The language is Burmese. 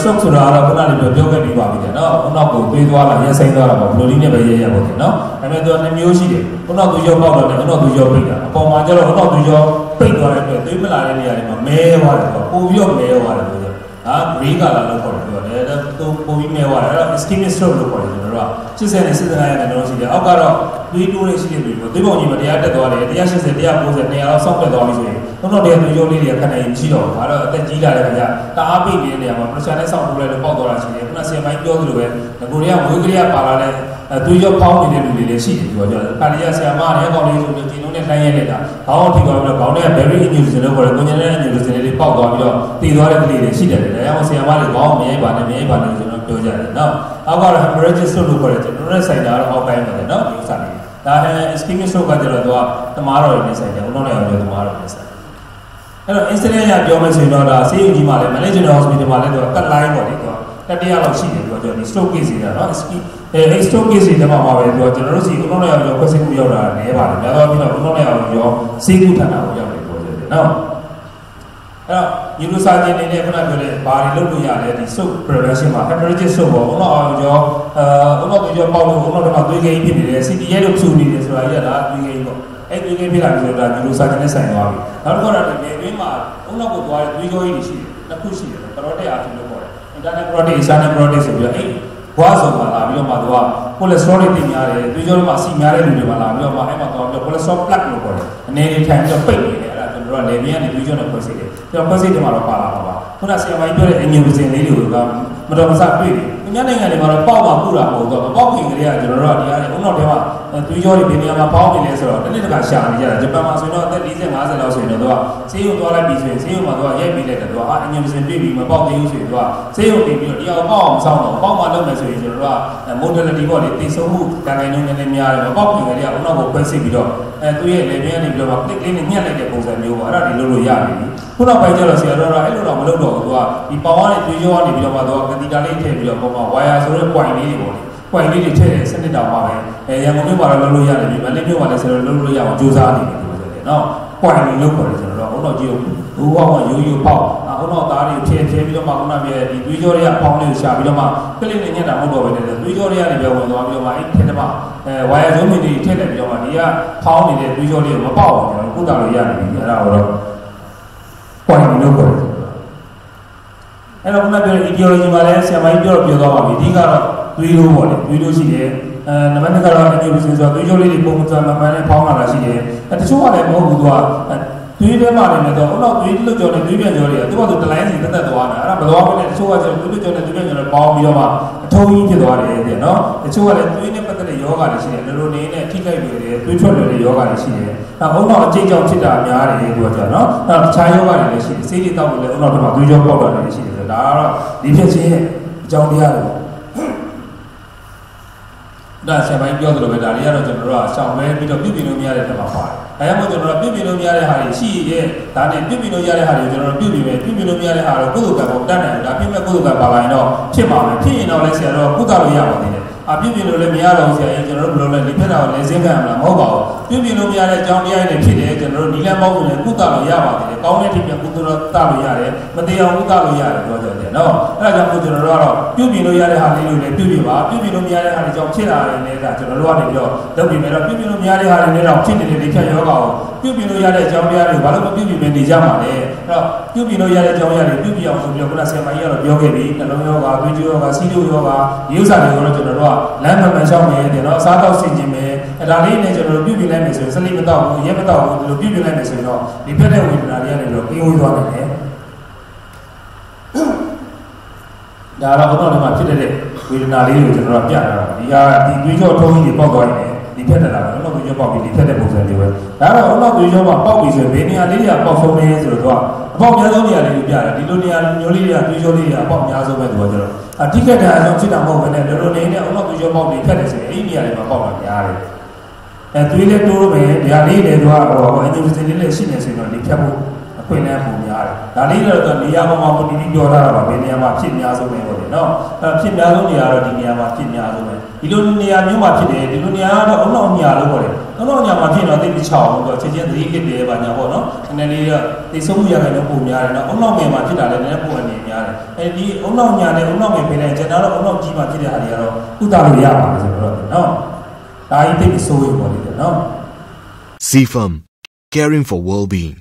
stroke ဆိုတာကတော့ခုနကပြောခဲ့ပြီးပါပြီတဲ့နော်ခုနောက်ကိုတွေးသွားလာရက်ဆိုင်သွားတာပေါ့ဘလိုဒီနဲ့ပဲရရပေါ့တဲ့နော်ဒါပေမဲ့သူကနှစ်မျိုးရှိတယ်ခုနောက်သူရောပေါက်တော့တယ်ခုနောက်သူရောပိတ်တာအပေါ်မှာကျတော့ခုနောက်သူရောပိတ်သွားတဲ့အတွက်တွေးမလာတဲ့နေရာတွေမှာမဲသွားတယ်ပေါ့ပိုပြီးတော့မဲသွားတယ်လို့ဒါ grey color လို့ခေါ်တယ်ပြောတယ်ဒါသူပုံပြီးမဲသွားတယ်အဲ့တော့ ischemic stroke လို့ခေါ်တယ်ကျွန်တော်တို့က80နဲ့85ရဲ့ကျွန်တော်ရှိတယ်အောက်ကတော့တွေးတိုးလေးရှိတဲ့လူတွေသွေးပုံကြီးမတရားတက်သွားတယ်180 190 200လောက်ဆောက်တက်သွားပြီဆိုရင် တော့တော့တရားသွေးကြောလေးတွေကခဏရင်ကြီးတော့ဒါတော့အသက်ကြီးလာတဲ့ခါကျတအားပိတ်နေတဲ့နေရာမှာ pressure နဲ့ဆောက်ထိုးလိုက်လို့ပေါက်သွားတာရှိတယ်ခုနဆီယမိုင်းပြောသလိုပဲငကိုတွေကဝေးကလေးကပါလာတဲ့သွေးကြောဖောင်းနေတဲ့လူတွေလည်းရှိတယ်ပြောကြတယ်ခါလီကဆီယမားရဲ့ကောင်လေးဆိုပြီးကျင်းလုံးနဲ့လှမ်းရဲနေတာခေါင်းထိသွားပြီးတော့ခေါင်းထဲက very injury လို့ခေါ်တယ်ကိုညနေ injury လေးပေါက်သွားပြီးတော့တည်သွားတဲ့ကလေးတွေရှိတယ်ဒါကြောင့်ဆီယမားတွေခေါင်းမရိုက်ပါနဲ့မရိုက်ပါနဲ့ကျွန်တော်ပြောကြတယ်နော်အောက်ကတော့ hemorrhages လို့ခေါ်တယ်ကျွန်တော်တို့ဆိုင်တာတော့အောက်ပိုင်းပါတယ်နော်ဒီဥစ္စာလေးဒါနဲ့ ischemic stroke ကကျတော့သူကတမားတော်တွေနေဆိုင်တယ်ဦးလုံးလည်းအောင်ပြောတမားတော်နေဆိုင် အဲ့တော့ incident ရပြောမယ်ဆိုရင်တော့ဒါဆေးရုံကြီးမှာလည်း management hospital မှာလည်းသူက cut line ပေါ့လေသူကတတိယလောက်ရှိတယ်သူကကျွန်တော်ဒီ stroke case တွေကတော့အဲ stroke case တွေမှာပါပဲသူကကျွန်တော်တို့စီဦးလုံးလည်းအောင်ပြောခွက်စိတ်ကူရောက်တာလည်းပါတယ်များသောအားဖြင့်ဦးလုံးလည်းအောင်ပြောဆေးကူဌာနကိုရောက်တယ်ပြောတယ်နော်အဲ့တော့ neurosurgeon တွေနဲ့ခုနပြောတဲ့ဘာတွေလုပ်လို့ရလဲဒီ stroke prevention မှာ hemorrhagic stroke ပေါ့ဦးလုံးအောင်ပြောအဲဦးလုံးပြောပေါက်လို့ဦးလုံးတော့သွေးကိန်းဖြစ်နေတယ် CT ရဲ့လို့ဖြူနေတယ်ဆိုတာကြီးကဒါသွေးကိန်းပေါ့ အဲ့သွေးကိန်းဖြစ်လာပြီဆိုတာ neurosurgeon နဲ့ဆိုင်သွားပြီနောက်တစ်ခါတော့ဒီဘေးမှာဦးလုံးကိုသွားတဲ့သွေးကြောကြီးတွေရှိတယ်နှစ်ခုရှိတယ်တော်တော်တက်အားဖြင့်လို့ခေါ်တယ် internal carotid external carotid ဆိုပြီးတော့အဲ့ဘွားဆုံးမှာလာပြီးတော့မှသူက cholesterol တွေတင်များတယ်သွေးကြောတွေမှာစီများတဲ့လူတွေမှာလာပြီးတော့မှအဲ့မှာသွားပြီးတော့ cholesterol plaque လို့ခေါ်တယ်အနေနဲ့ထိုင်ပြီးတော့ပိတ်နေတယ်အဲ့ဒါကျွန်တော်တို့ကလေမြန်းနေသွေးကြောနဲ့ဖွဲ့စိတ်တယ်ကျွန်တော်ဖွဲ့စိတ်တွေမှာတော့ပါလာမှာပါခုနဆရာမကြီးပြောတဲ့ aneurysm လေးတွေက မတော်မဆတွေ့တယ်။ညနိုင်ငံတွေမှာတော့ပေါက်မှာပူတာမဟုတ်တော့မပေါက်ခင်ကလေးကကျွန်တော်တို့ကဒီအားနဲ့ဥနောက်ထဲမှာသွေးကြောတွေဘယ်နေရာမှာပေါက်နေလဲဆိုတော့တစ်နေ့တစ်ခါရှာနေကြတာဂျပန်မှာဆိုရင်တော့အသက်40 50လောက်ဆိုရင်တော့သူကဆေးရုံသွားလိုက်ပြီဆိုရင်ဆေးရုံမှာသူကရိုက်ပြီးလိုက်တယ်သူကအာအင်ဂျင်စင်တွေ့ပြီးမပေါက်သေးဘူးဆိုရင်သူကဆေးရုံတင်ပြီးတော့တရားပေါက်အောင်စောင့်တော့ပေါက်မှလုပ်မယ်ဆိုရင်ကျွန်တော်တို့က modality ပေါ့လေတည်ဆုံမှုတန်ခိုင်နှုန်းနည်းနည်းများတယ်မပေါက်ခင်ကလေးကဥနောက်ကိုခွဲစိတ်ပြီးတော့အဲသူရဲ့လေပြင်းနေပြီးတော့ click လေးနဲ့ညှက်လိုက်တဲ့ပုံစံမျိုးပေါ့အဲ့ဒါဒီလိုလိုရပြီခုနောက်ပိုင်းကျတော့ဆရာတော်ကအဲ့လိုတော့မလုပ်တော့ဘူးသူကဒီပေါင်ကနေသွေးကြောကနေပြီးတော့မှသူကကတိတာလေးထည့်ပြီးတော့ပုံမှန် wire ဆိုတဲ့ point လေးတွေပေါ့လေ point လေးတွေထည့်တဲ့စနစ်တောင်မှပဲအဲရန်ကုန်မြို့မှာတော့လုပ်လို့ရတယ်ပြီးမန္တလေးမြို့မှာလည်းဆရာတော်လုပ်လို့ရအောင်ကြိုးစားနေတယ်ပြောတယ်နော် point လေးလုပ်ခေါ်တယ်ကျွန်တော်တို့အုံတော့ကြီးဘူးဟောကရိုးရိုးပေါက်အုံတော့သားတွေဖြည့်ဖြည့်ပြီးတော့မှခုနပြဒီသွေးကြောတွေကပေါင်းလေးကိုရှာပြီးတော့မှကလေးနဲ့ညက်တာမဟုတ်တော့ဘဲနဲ့သွေးကြောတွေကနေပြောဝင်သွားပြီးတော့မှအဲ့ထက်တမအဲ wire ရုံးမင်းတွေထည့်လိုက်ပြီးတော့မှဒီကဖောင်းနေတဲ့သွေးကြောတွေမပေါက်အောင်ကျွန်တော်ကုသလို့ရတယ်ပြီအဲ့ဒါတော့ point လေးလုပ်ခေါ်တယ် အဲ့တော့ခုနပြောတဲ့ etiology မှာလည်းဆရာမကြီးပြောတော့ပြောသွားပါပြီအဓိကတော့သွေးလို့ပေါ့လေသွေးလို့ရှိတယ်အဲနံပါတ်2ကတော့ aneurism ဆိုတော့သွေးကြောလေးတွေပုံစံမှန်မှန်နဲ့ဖောင်းလာတာရှိတယ်အဲတချို့ကလည်းမဟုတ်ဘူးသူကသွေးထဲမှာလည်းတော့ဟုတ်တော့သွေးလွတ်ကြောနဲ့သွေးပြန်ကြောတွေကသူကသူတလိုင်းစီတက်တက်သွားတာအဲ့ဒါမသွားဘဲနဲ့တချို့ကကျသွေးလွတ်ကြောနဲ့သွေးပြန်ကြောနဲ့ပေါင်းပြီးတော့မှအထုံးကြီးဖြစ်သွားတယ်တဲ့နော်တချို့ကလည်းသွေးနဲ့ပတ်သက်တဲ့ယောဂတွေရှိတယ်လိုလိုနေနဲ့ထိခိုက်နေတယ်သွေးထွက်နေတဲ့ယောဂတွေရှိတယ်အဲဟုတ်တော့အကျိတ်ကြောင့်ဖြစ်တာများတယ်သူကကျနော်အဲတခြားယောဂတွေလည်းရှိတယ်ဆေးတွေတောက်လို့လည်းဟုတ်တော့ဒီမှာသွေးကြောပေါက်တာလည်းရှိတယ်ဆို ဒါကတော့ဒီဖြစ်ခြင်းရဲ့အကြောင်းတရားတွေဒါဆရာမကြီးပြောသလိုပဲဒါတွေကတော့ကျွန်တော်တို့ကရှောင်မဲပြီးတော့ပြုပြင်လို့မရတဲ့တမှာပါတယ်။ဒါကြောင့်မို့ကျွန်တော်တို့ပြုပြင်လို့မရတဲ့ဟာတွေရှိရဲ့ဒါနဲ့ပြုပြင်လို့ရတဲ့ဟာတွေကိုကျွန်တော်တို့ပြုပြင်မယ်ပြုပြင်လို့မရတဲ့ဟာတော့ကုသကံကိုတတ်နိုင်တယ်ဒါပြင်မဲ့ကုသကံပါလာရင်တော့ဖြစ်ပါမယ်ဖြစ်ရင်တော့လည်းဆရာတော်ကုသလို့ရပါသေးတယ်။ အပြုပြင်လို့လည်းမရတော့ဘူးဆရာကြီးကျွန်တော်တို့ဘယ်လိုလဲဒီဖက်တာကိုလည်းစင်းခံရမှာမဟုတ်ပါဘူး။ပြုပြင်လို့မရတဲ့အကြောင်းတရားတွေဖြစ်တယ်ကျွန်တော်တို့နီလန်းပေါင်းစုံနဲ့ကုသလို့ရပါသေးတယ်။ကောင်းတဲ့ထိပြန်ကုသလို့တလို့ရတယ်မတရားကုသလို့ရတယ်ပြောကြတယ်နော်။အဲဒါကြောင့်မို့ကျွန်တော်တို့ကတော့ပြုပြင်လို့ရတဲ့ဟာလေးတွေလည်းပြုပြင်ပါပြုပြင်လို့မရတဲ့ဟာတွေကြောင့်ဖြစ်လာတယ်လည်းဒါကျွန်တော်တို့ကနေပြီးတော့လုပ်ပြီးမယ်တော့ပြုပြင်လို့မရတဲ့ဟာတွေလည်းတော့ဖြစ်နေတဲ့လေးဖြတ်ယောဂါကိုပြုပြင်လို့ရတဲ့အကြောင်းတရားတွေဘာလို့မပြုပြင်မနေကြမှာလဲအဲ့တော့ပြုပြင်လို့ရတဲ့အကြောင်းတရားတွေပြုပြင်အောင်ဆိုပြီးတော့ခုနဆရာမကြီးကတော့ပြောခဲ့ပြီနှလုံးယောဂါ၊သွေးကြိုးယောဂါ၊စီးကျိုးယောဂါဒီဥစ္စာတွေကိုတော့ကျွန်တော်တို့ကလမ်းမှန်မှန်ရှောက်မယ်တဲ့နော်အစားတောက်ဆင်ခြင်မယ်အဲ့ဒါလေးနဲ့ကျွန်တော်တို့ပြုပြင်လိုက်မယ်ဆိုရင်စလိမတော့ဘူးရဲမတော့ဘူးဒီလိုပြုပြင်လိုက်မယ်ဆိုရင်တော့ဒီဖက်တဲ့ဝေဒနာတွေကနေတော့ကင်းဝေးသွားနိုင်တယ်ဒါတော့ဘုရားဒီမှာဖြစ်တဲ့ဝေဒနာလေးကိုကျွန်တော်တို့ပြတာဒီဟာဒီတွေးကြောထုံးကြီးတွေပေါက်သွားနေတယ်ဒီဖက်တက်လာတယ်နောက်သွေးကြောပေါက်ပြီးဒီဖက်တဲ့ပုံစံတွေပဲဒါတော့နောက်သွေးကြောမှာပေါက်ပြီးဆိုရင်ဘယ်နေရာလေးတွေကပေါက်ဆုံးနေဆိုတော့အပေါက်များဆုံးနေရာလေးကိုပြတယ်ဒီလိုနေရာမျိုးလေးတွေကသွေးကြောလေးတွေအပေါက်များဆုံးပဲဆိုတော့အတိကတအကြောင်းဖြစ်တာမဟုတ်ဘဲနဲ့လိုလိုနေနဲ့ အနောက်သွေးကြောပေါက်ပြီးဖက်တယ်ဆိုရင်အဲ့ဒီနေရာတွေမှာပေါက်တာများတယ်အဲသွေးလည်းတိုးလို့ပဲနေရာလေးတွေကဟိုအင်ဂျင်စင်လေးလည်းရှိနေဆိုတော့ဒီဖြတ်ဖို့အခွင့်အရေးပုံများတယ်ဒါလေးတော့နေရာပေါ်မှာပုံတီးပြောထားတာပါဘယ်နေရာမှာဖြစ်များဆုံးပဲပေါ့လေနော်အဲဖြစ်များဆုံးနေရာတော့ဒီနေရာမှာဖြစ်များဆုံးပဲဒီလိုနေရာမျိုးမှာဖြစ်တယ်ဒီလိုနေရာကတော့အုံနောက်ညာလို့ပေါ့လေအုံ နောက်တော့ညာမှာဖြစ်တော့တိတ်မချအောင်တော့ချက်ချင်းသတိလစ်တယ်ပါညာပေါ့နော်နည်းနည်းလေးကသိဆုံးမှုရခိုင်တော့ပုံများတယ်နော်အုံနောက်ငယ်မှာဖြစ်တာလည်းနည်းနည်းပုံအနေများတယ်အဲဒီအုံနောက်ညာနဲ့အုံနောက်ငယ်ဖိလိုက်ကျွန်တော်တော့အုံနောက်ကြီးမှာဖြစ်တဲ့ဟာတွေကတော့ဥဒလို့ရပါတယ်ဆိုတော့နော်ဒါကြီးတိတ်ဆိုးရေပေါ့လေနော် CFM caring for well being